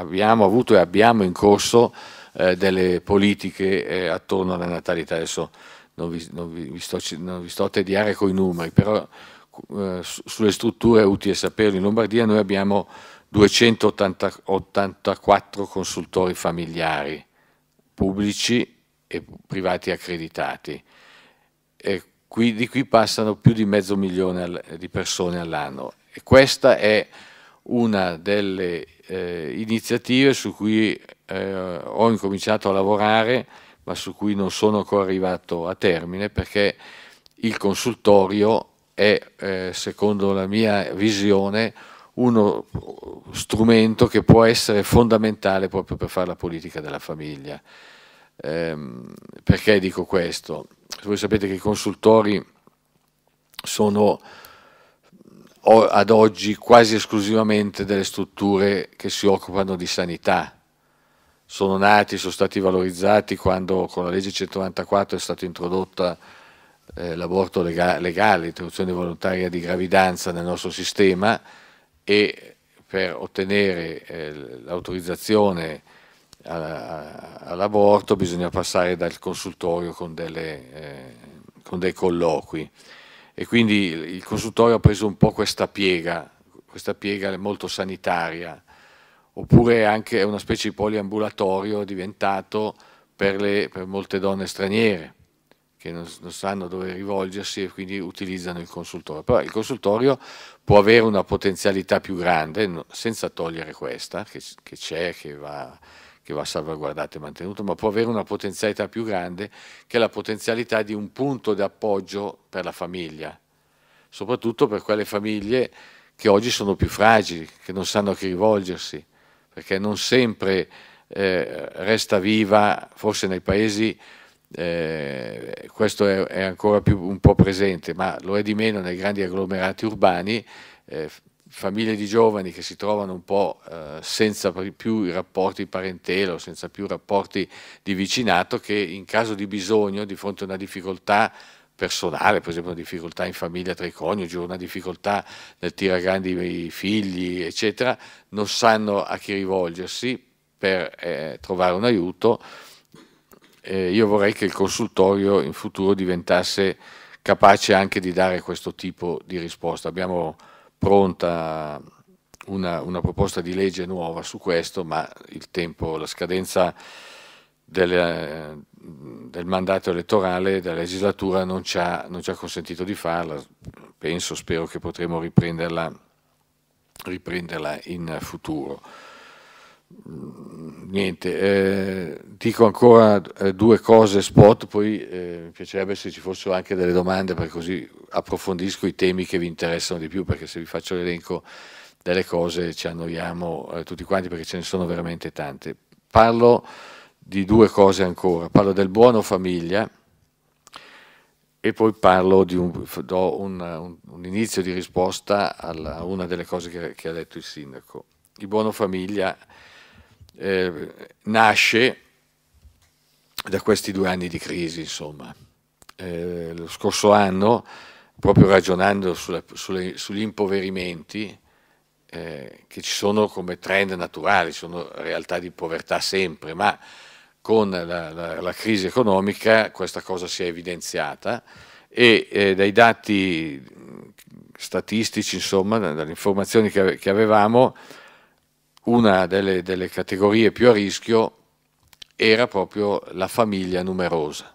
abbiamo avuto e abbiamo in corso eh, delle politiche eh, attorno alla natalità. Adesso non vi, non vi, sto, non vi sto, a tediare con i numeri, però eh, sulle strutture utili a saperlo in Lombardia noi abbiamo 284 consultori familiari pubblici e privati accreditati. Qui, di qui passano più di mezzo milione di persone all'anno e questa è una delle eh, iniziative su cui eh, ho incominciato a lavorare ma su cui non sono ancora arrivato a termine perché il consultorio è, eh, secondo la mia visione, uno strumento che può essere fondamentale proprio per fare la politica della famiglia. Ehm, perché dico questo? Voi sapete che i consultori sono ad oggi quasi esclusivamente delle strutture che si occupano di sanità. Sono nati, sono stati valorizzati quando con la legge 194 è stata introdotta eh, l'aborto lega legale, l'interruzione volontaria di gravidanza nel nostro sistema e per ottenere eh, l'autorizzazione all'aborto bisogna passare dal consultorio con, delle, eh, con, dei colloqui e quindi il consultorio ha preso un po' questa piega, questa piega molto sanitaria, oppure anche una specie di poliambulatorio diventato per, le, per molte donne straniere che non, non, sanno dove rivolgersi e quindi utilizzano il consultorio. Però il consultorio può avere una potenzialità più grande, senza togliere questa, che, che c'è, che va, che va salvaguardata e mantenuta, ma può avere una potenzialità più grande che è la potenzialità di un punto di appoggio per la famiglia, soprattutto per quelle famiglie che oggi sono più fragili, che non sanno a chi rivolgersi, perché non sempre eh, resta viva, forse nei paesi eh, questo è, è, ancora più, un po' presente, ma lo è di meno nei grandi agglomerati urbani, eh, famiglie di giovani che si trovano un po' eh, senza più i rapporti parentelo, senza più rapporti di vicinato, che in caso di bisogno, di fronte a una difficoltà personale, per esempio una difficoltà in famiglia tra i coniugi, una difficoltà nel tirare grandi i figli, eccetera, non sanno a chi rivolgersi per eh, trovare un aiuto eh, io vorrei che il consultorio in futuro diventasse capace anche di dare questo tipo di risposta. Abbiamo pronta una, una proposta di legge nuova su questo, ma il tempo, la scadenza del, del mandato elettorale della legislatura non ci, ha, non ci ha consentito di farla. Penso, spero che potremo riprenderla, riprenderla in futuro. Niente, eh, dico ancora eh, due cose spot, poi eh, mi piacerebbe se ci fossero anche delle domande perché così approfondisco i temi che vi interessano di più, perché se vi faccio l'elenco delle cose ci annoiamo eh, tutti quanti perché ce ne sono veramente tante. Parlo di due cose ancora, parlo del buono famiglia e poi parlo di un, do un, un, un inizio di risposta a una delle cose che, che ha detto il sindaco. Il buono famiglia eh, nasce da questi due anni di crisi, insomma. Eh, lo scorso anno, proprio ragionando sulle, sulle, sugli impoverimenti, eh, che ci sono come trend naturali, sono realtà di povertà sempre, ma con la, la, la crisi economica questa cosa si è evidenziata e eh, dai dati statistici, insomma, dalle informazioni che, che avevamo, una delle, delle categorie più a rischio era proprio la famiglia numerosa.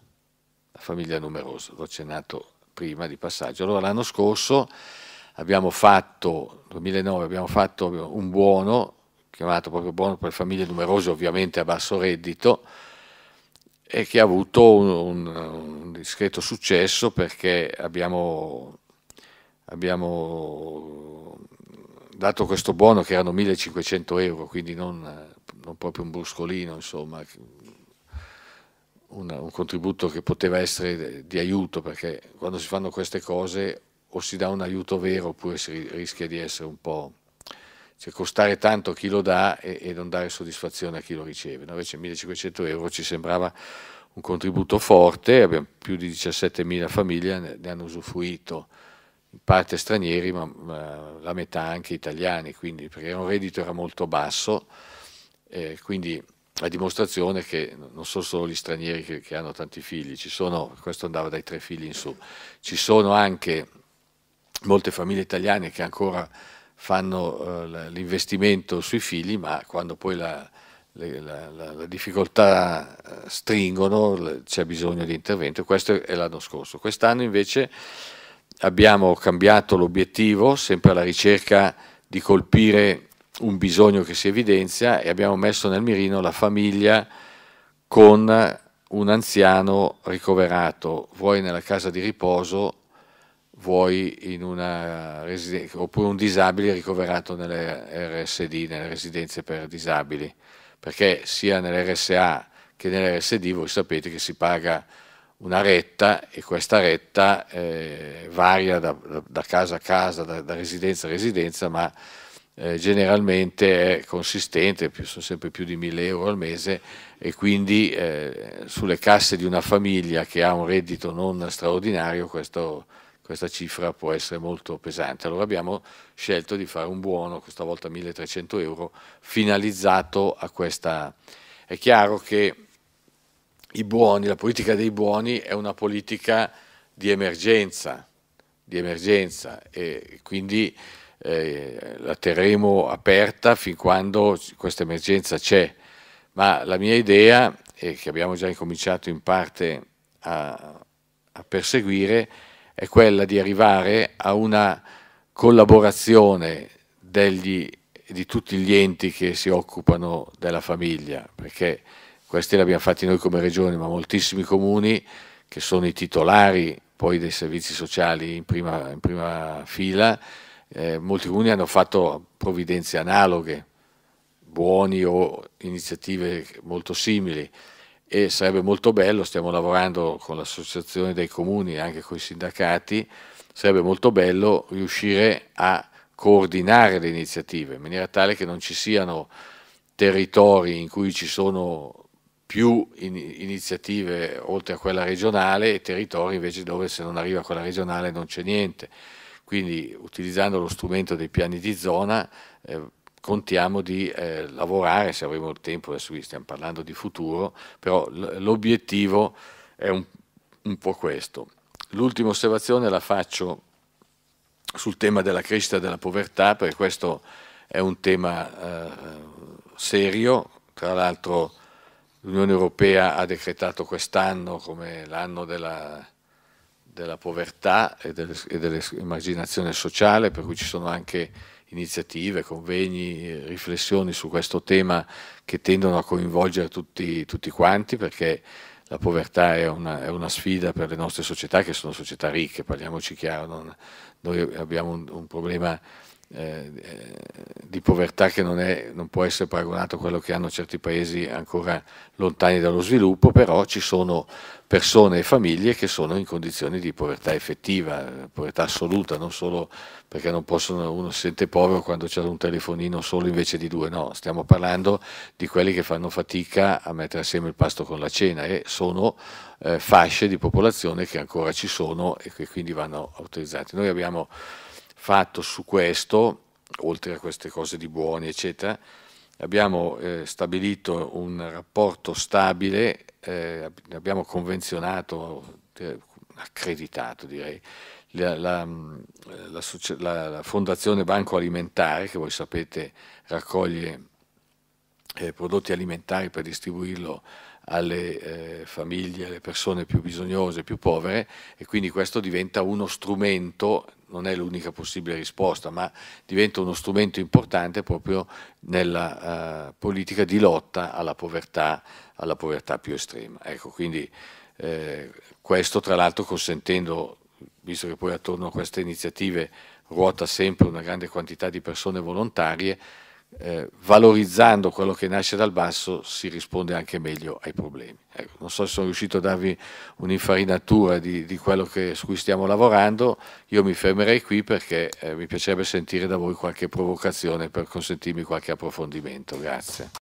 La famiglia numerosa, l'ho accennato prima di passaggio. Allora l'anno scorso abbiamo fatto, 2009, abbiamo fatto un buono, chiamato proprio buono per famiglie numerose, ovviamente a basso reddito, e che ha avuto un, un, un discreto successo perché abbiamo, abbiamo dato questo buono che erano 1500 euro, quindi non, non proprio un bruscolino, insomma, un, un, contributo che poteva essere di aiuto, perché quando si fanno queste cose o si dà un aiuto vero oppure si rischia di essere un po'... cioè costare tanto chi lo dà e, e non dare soddisfazione a chi lo riceve. No? Invece 1500 euro ci sembrava un contributo forte, abbiamo più di 17.000 famiglie ne, hanno usufruito parte stranieri, ma, la metà anche italiani, quindi, perché un reddito era molto basso Eh, quindi a dimostrazione che non sono solo gli stranieri che, che hanno tanti figli, sono, questo andava dai tre figli in su, ci sono anche molte famiglie italiane che ancora fanno uh, l'investimento sui figli, ma quando poi la, la, la, la, difficoltà eh, stringono c'è bisogno di intervento, questo è l'anno scorso. Quest'anno invece abbiamo cambiato l'obiettivo, sempre alla ricerca di colpire un bisogno che si evidenzia e abbiamo messo nel mirino la famiglia con un anziano ricoverato, vuoi nella casa di riposo, vuoi in una residenza, oppure un disabile ricoverato nelle RSD, nelle residenze per disabili, perché sia nell'RSA che nell'RSD voi sapete che si paga una retta e questa retta eh, varia da, da, casa a casa, da, da residenza a residenza, ma eh, generalmente è consistente, più, sono sempre più di 1000 euro al mese e quindi eh, sulle casse di una famiglia che ha un reddito non straordinario questo, questa cifra può essere molto pesante. Allora abbiamo scelto di fare un buono, questa volta 1300 euro, finalizzato a questa. È chiaro che i buoni, la politica dei buoni è una politica di emergenza, di emergenza e quindi eh, la terremo aperta fin quando questa emergenza c'è, ma la mia idea, e che abbiamo già incominciato in parte a, a perseguire, è quella di arrivare a una collaborazione degli, di tutti gli enti che si occupano della famiglia, perché questi li abbiamo fatti noi come regione, ma moltissimi comuni che sono i titolari poi dei servizi sociali in prima, in prima fila, eh, molti comuni hanno fatto provvidenze analoghe, buoni o iniziative molto simili. E sarebbe molto bello, stiamo lavorando con l'associazione dei comuni e anche con i sindacati, sarebbe molto bello riuscire a coordinare le iniziative in maniera tale che non ci siano territori in cui ci sono più in iniziative oltre a quella regionale e territori invece dove se non arriva quella regionale non c'è niente. Quindi utilizzando lo strumento dei piani di zona eh, contiamo di eh, lavorare, se avremo il tempo, adesso qui stiamo parlando di futuro, però l'obiettivo è un, un po' questo. L'ultima osservazione la faccio sul tema della crescita della povertà, perché questo è un tema eh, serio, tra l'altro l'Unione Europea ha decretato quest'anno come l'anno della, della, povertà e dell'emarginazione sociale, per cui ci sono anche iniziative, convegni, riflessioni su questo tema che tendono a coinvolgere tutti, tutti quanti perché la povertà è una, è una, sfida per le nostre società che sono società ricche, parliamoci chiaro, non, noi abbiamo un, un problema eh, di povertà che non, è, non, può essere paragonato a quello che hanno certi paesi ancora lontani dallo sviluppo, però ci sono persone e famiglie che sono in condizioni di povertà effettiva, povertà assoluta, non solo perché non possono, uno si sente povero quando c'è un telefonino solo invece di due, no, stiamo parlando di quelli che fanno fatica a mettere assieme il pasto con la cena e sono eh, fasce di popolazione che ancora ci sono e che quindi vanno autorizzati. Noi abbiamo fatto su questo, oltre a queste cose di buoni, eccetera, abbiamo eh, stabilito un rapporto stabile, eh, abbiamo convenzionato, eh, accreditato direi, la, la, la, la, Fondazione Banco Alimentare, che voi sapete raccoglie eh, prodotti alimentari per distribuirlo alle eh, famiglie, alle persone più bisognose, più povere e quindi questo diventa uno strumento, non è l'unica possibile risposta, ma diventa uno strumento importante proprio nella uh, politica di lotta alla povertà, alla povertà più estrema. Ecco, quindi eh, questo tra l'altro consentendo, visto che poi attorno a queste iniziative ruota sempre una grande quantità di persone volontarie, eh, valorizzando quello che nasce dal basso si risponde anche meglio ai problemi. Ecco, non so se sono riuscito a darvi un'infarinatura di, di, quello che, su cui stiamo lavorando, io mi fermerei qui perché eh, mi piacerebbe sentire da voi qualche provocazione per consentirmi qualche approfondimento. Grazie.